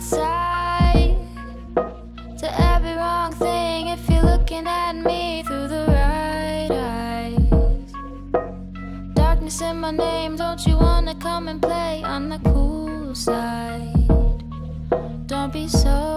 side to every wrong thing if you're looking at me through the right eyes. Darkness in my name, don't you wanna come and play on the cool side? Don't be so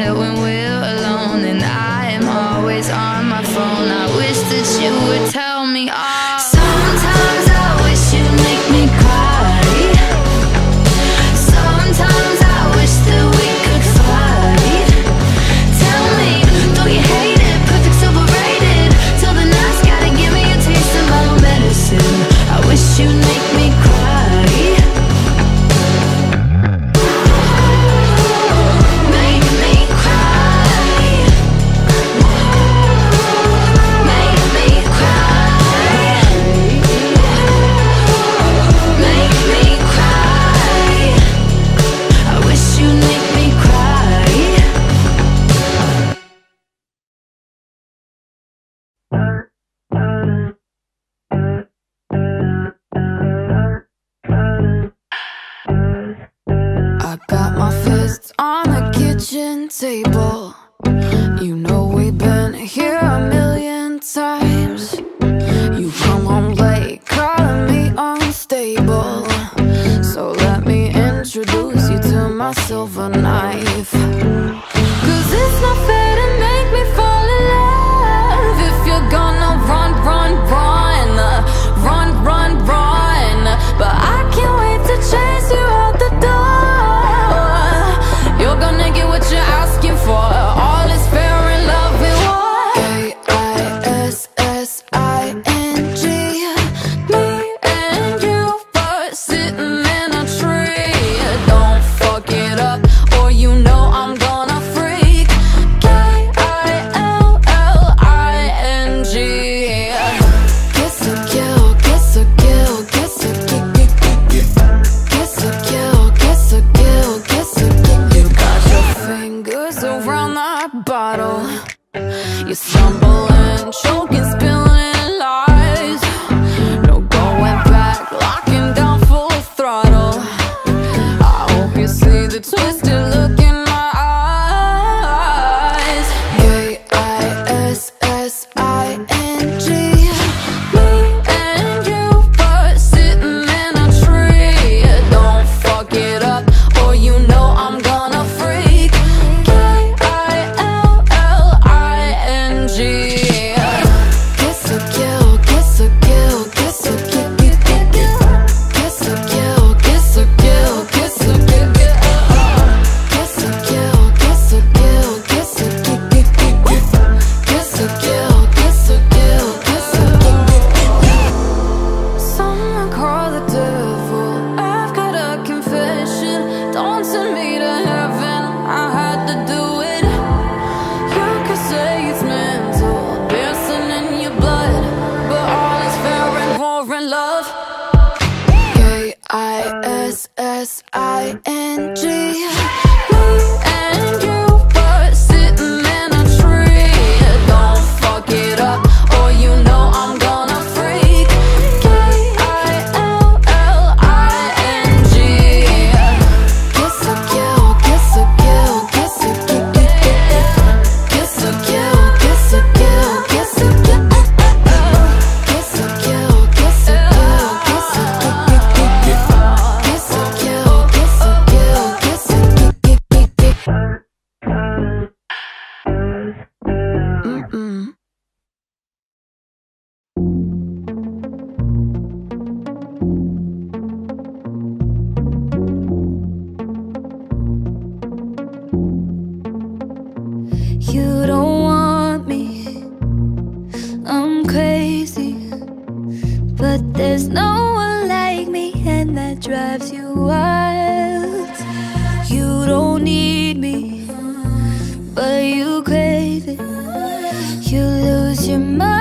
when we're alone, and I am always on my phone. I wish that you would tell. acıma.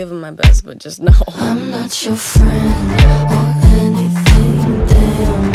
give him my best, but just know. I'm not your friend or anything, damn.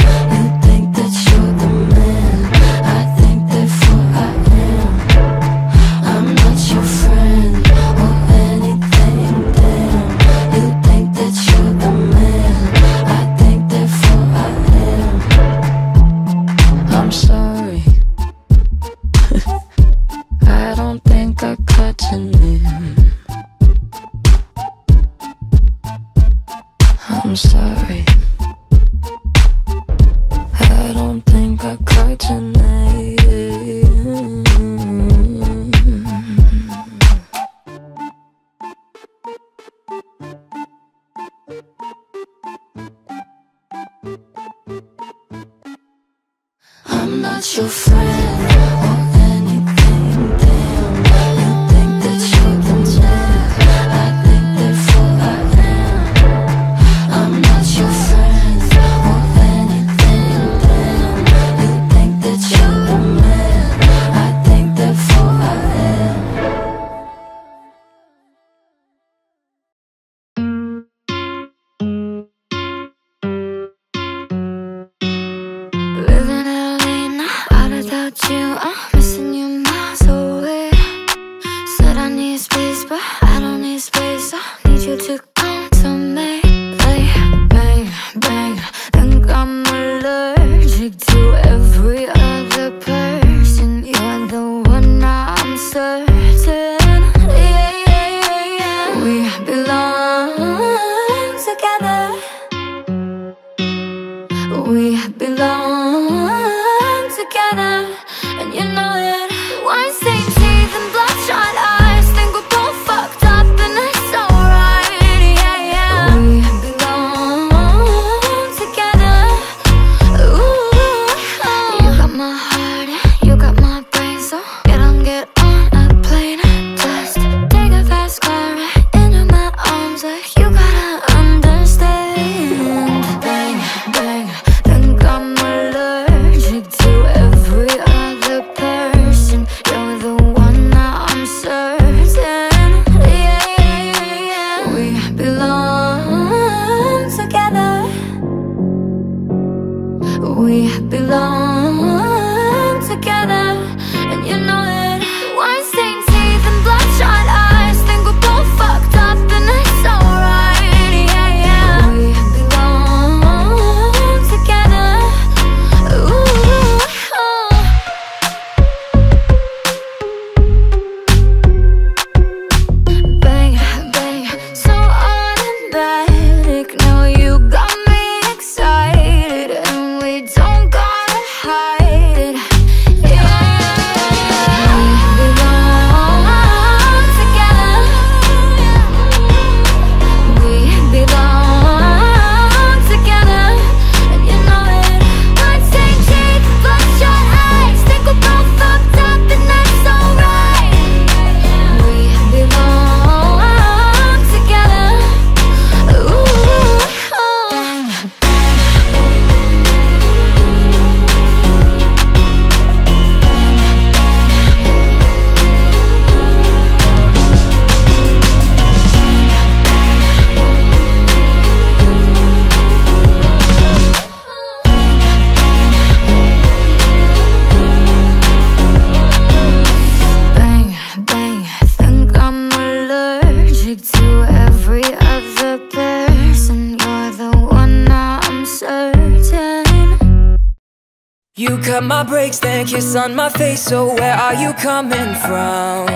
Kiss on my face. So where are you coming from?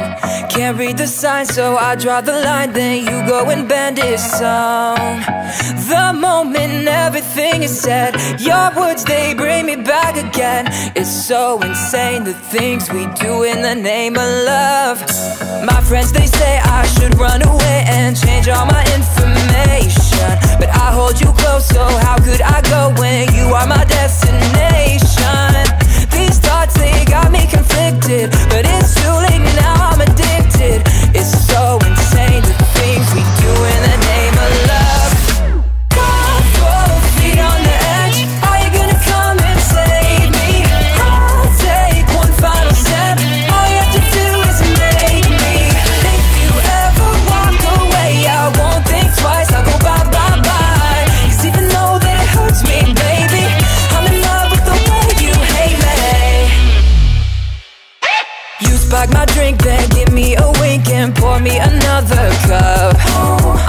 Can't read the signs, so I draw the line. Then you go and bend it some. The moment everything is said, your words they bring me back again. It's so insane the things we do in the name of love. My friends they say I should run away and change all my information, but I hold you close. So how could I go when you are my destination? They got me conflicted, but it's too late now. I'm addicted. It's so insane and pour me another cup.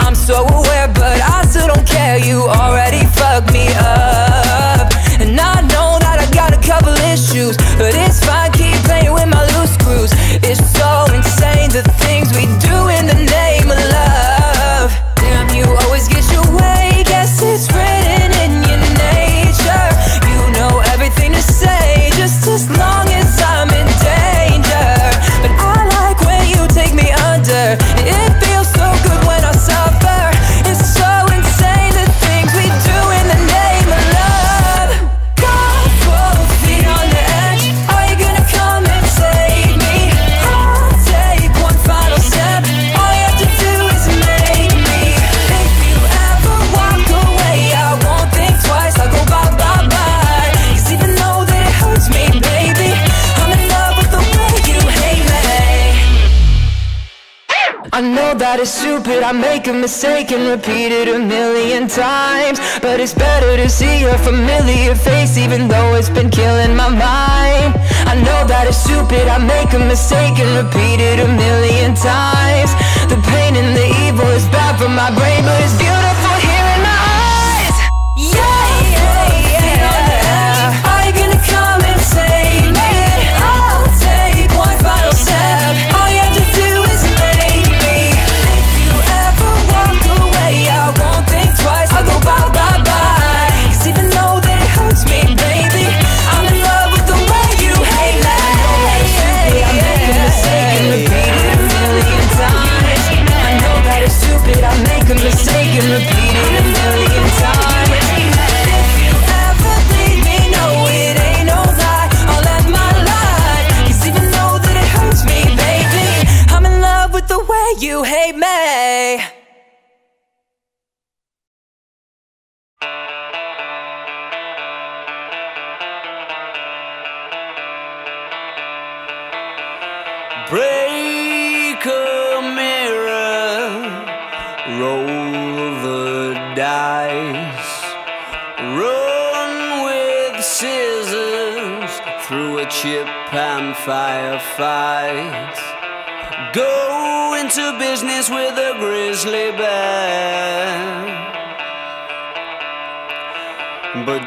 I'm so aware, but I still don't care. You already fucked me up. And I know that I got a couple issues, but it's fine, keep playing with my loose screws. It's so insane the things we do in the name stupid, I make a mistake and repeat it a million times. But it's better to see a familiar face even though it's been killing my mind. I know that it's stupid I make a mistake and repeat it a million times. The pain and the evil is bad for my brain But it's beautiful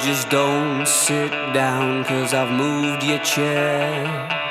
just don't sit down, cause I've moved your chair.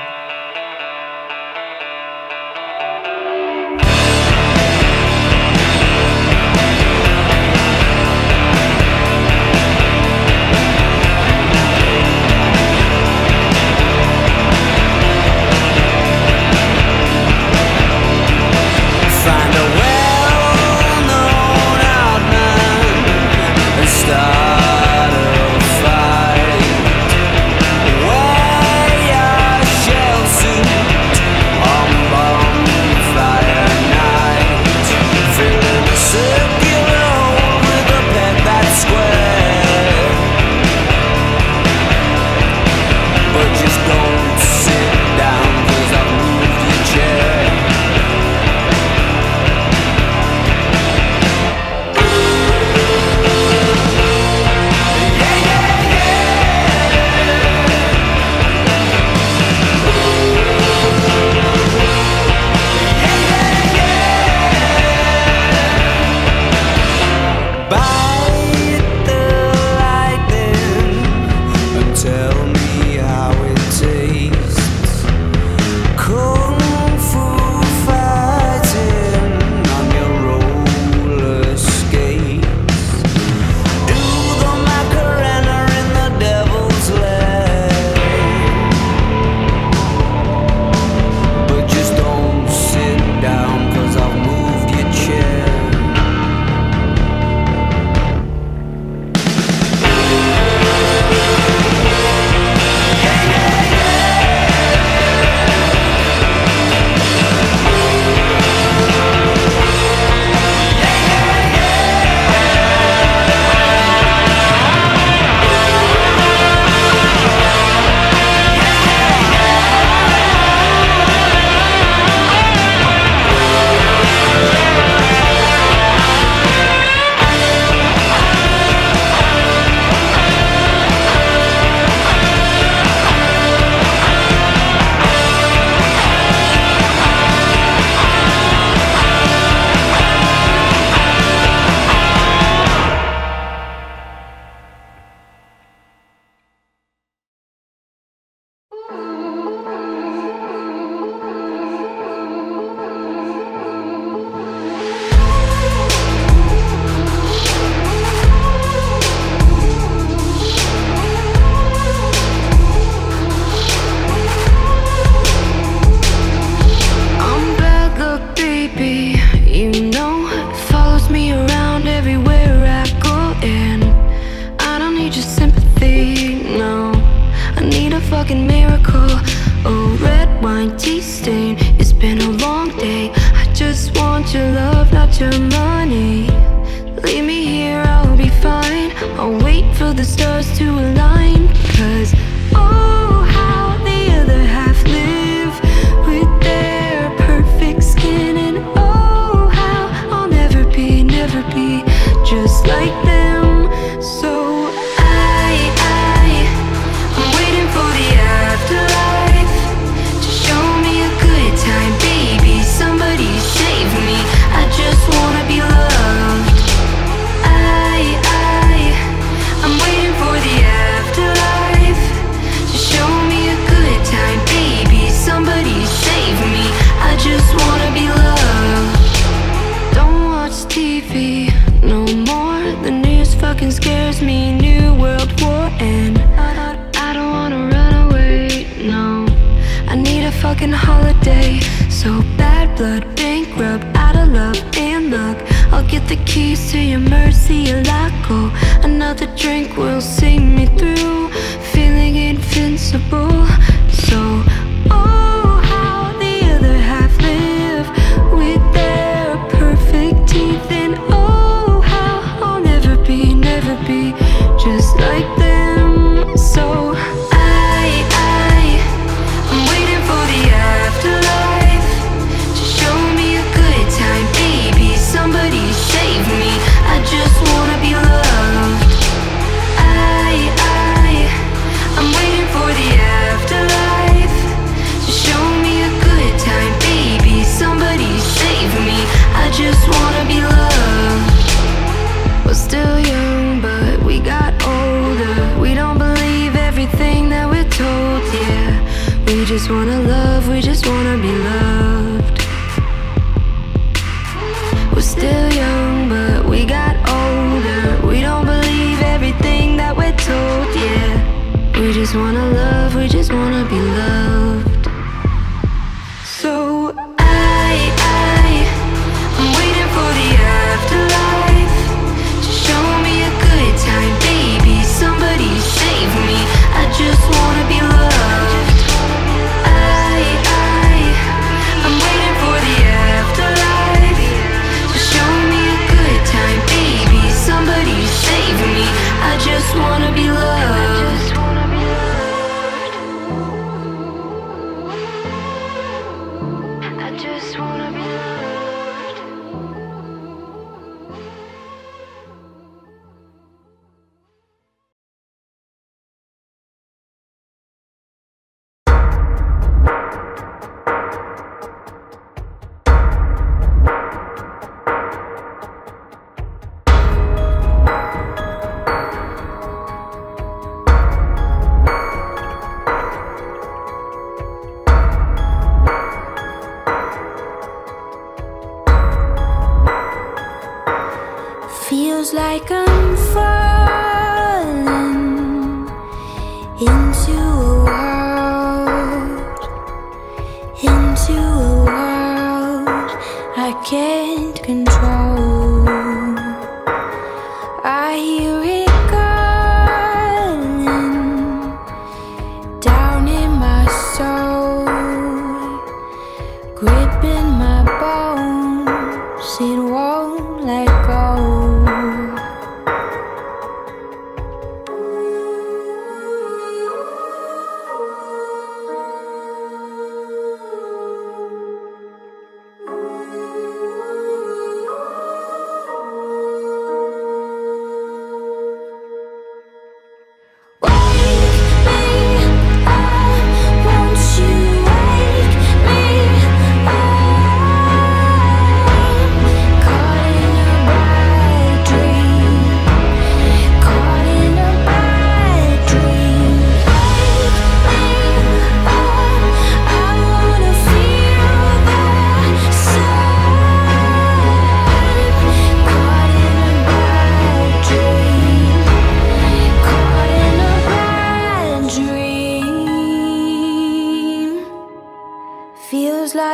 just wanna love, we just wanna be loved. We're still young, but we got older. We don't believe everything that we're told, yeah. We just wanna love, we just wanna be feels like I'm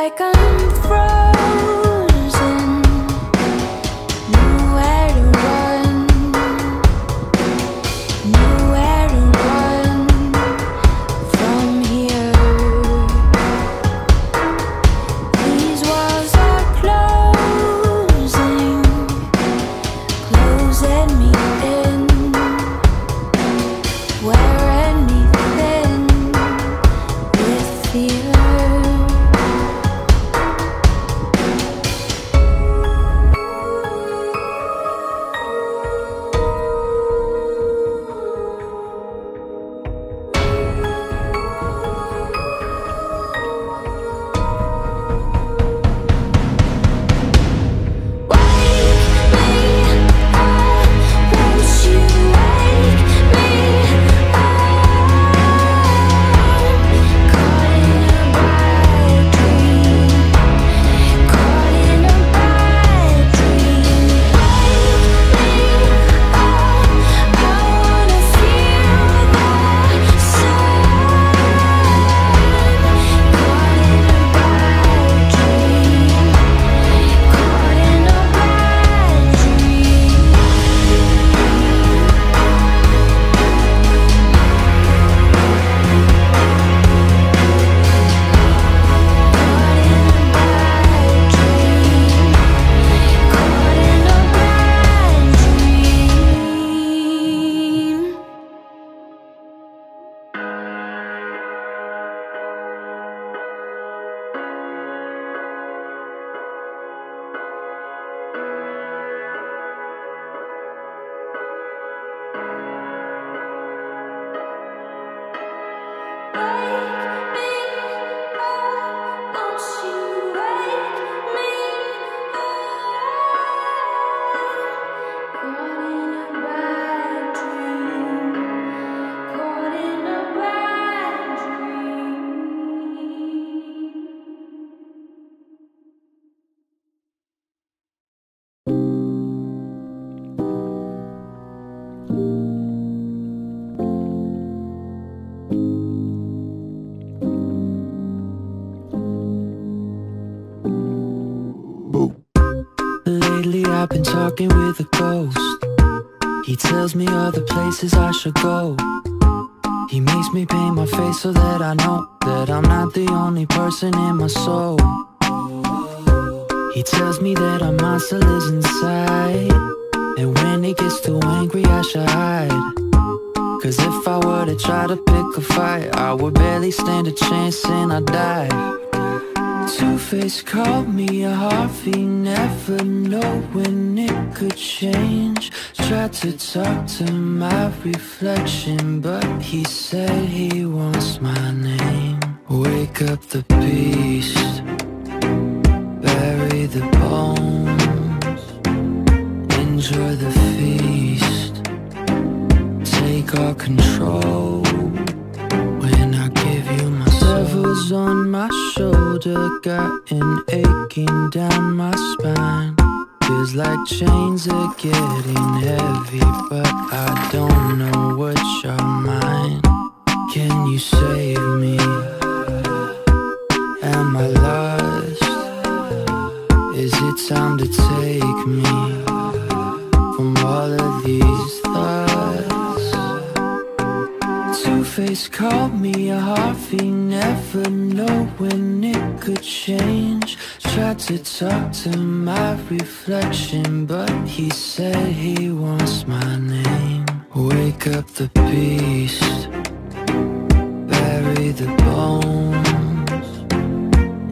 like I'm frozen. With a ghost. He tells me all the places I should go. He makes me paint my face so that I know that I'm not the only person in my soul. He tells me that a monster lives inside. And when he gets too angry, I should hide. Cause if I were to try to pick a fight, I would barely stand a chance and I'd die. Two-Face called me a Harvey, never know when it could change. Tried to talk to my reflection, but he said he wants my name. Wake up the beast, bury the bones, enjoy the feast, take all control. Devil's on my shoulder, got an aching down my spine. Feels like chains are getting heavy, but I don't know what's your mind. Can you save me? Am I lost? Is it time to take me from all of these thoughts? Two-Face called me a Harvey, never know when it could change. Tried to talk to my reflection, but he said he wants my name. Wake up the beast, bury the bones,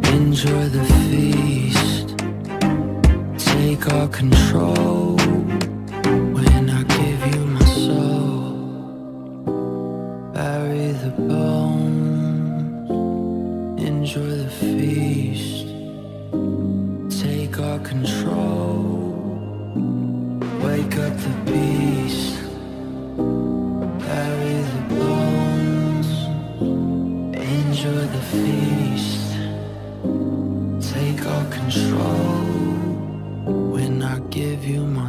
enjoy the feast, take all control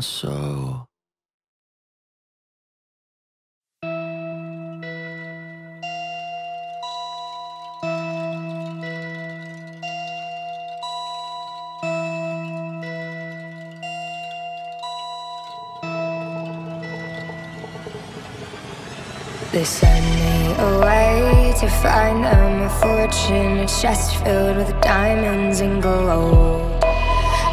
soul. They send me away to find them a fortune, a chest filled with diamonds and gold.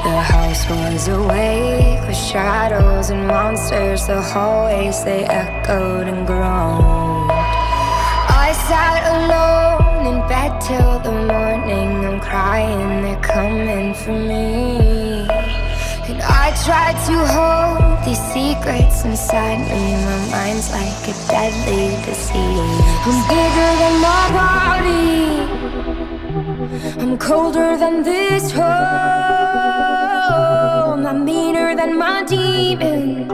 The house was awake with shadows and monsters. The hallways they echoed and groaned. I sat alone in bed till the morning. I'm crying, they're coming for me. And I tried to hold these secrets inside me. My mind's like a deadly disease. I'm bigger than my body. I'm colder than this home. I'm meaner than my demons.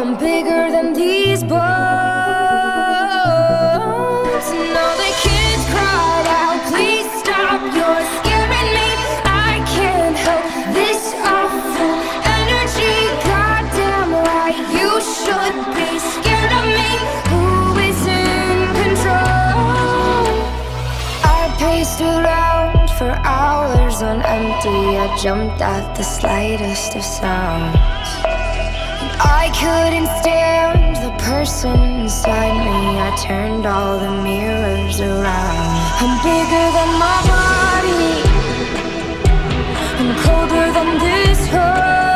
I'm bigger than these bones. I jumped at the slightest of sounds. I couldn't stand the person inside me. I turned all the mirrors around. I'm bigger than my body. I'm colder than this home.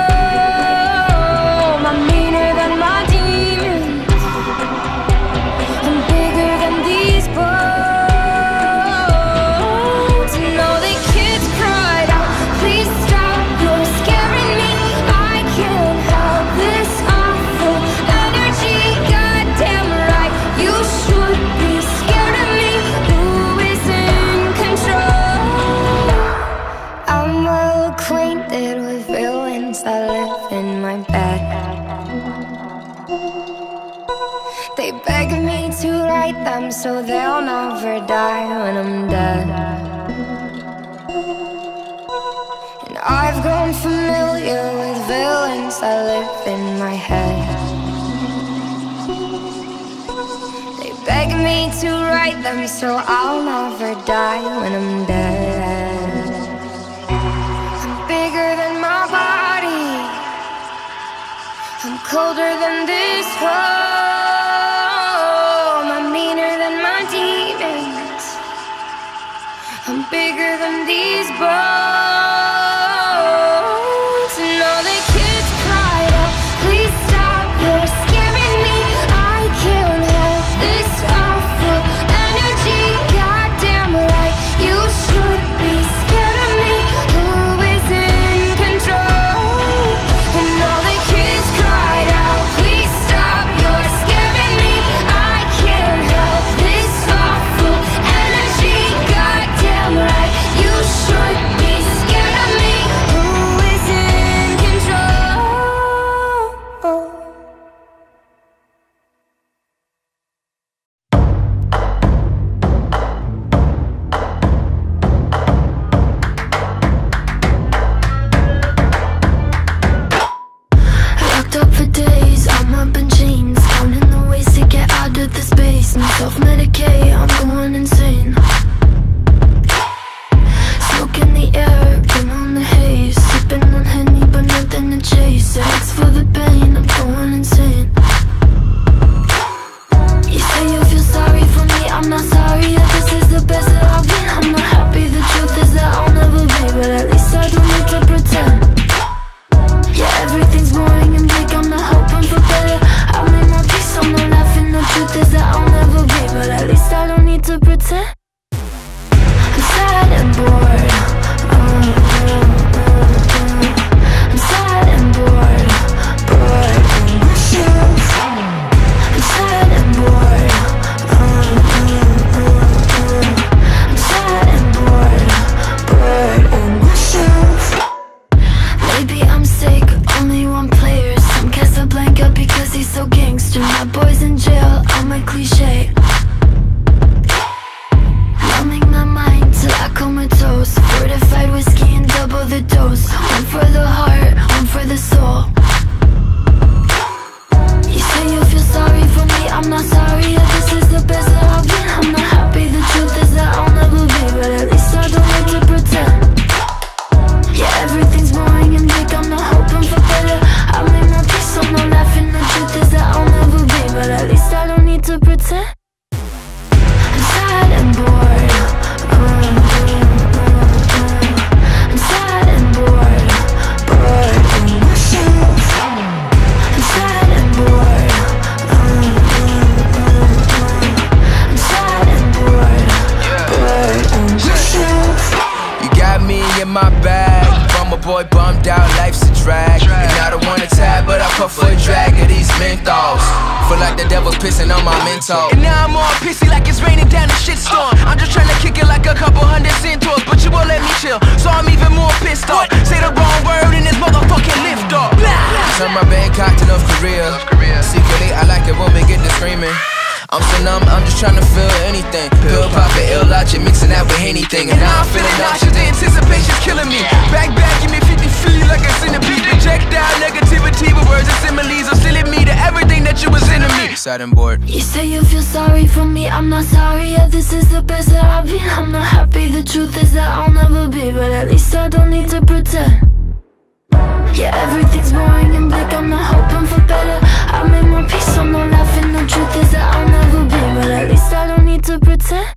so they'll never die when I'm dead. And I've grown familiar with villains that live in my head. They beg me to write them, so I'll never die when I'm dead. I'm bigger than my body, I'm colder than this heart. bigger than these bones. This is the best that I've been. I'm not happy, the truth is that I'll never be But at least I don't need to pretend. Yeah, everything's boring and black. I'm not hoping for better. I made my peace, I'm not laughing. The truth is that I'll never be But at least I don't need to pretend.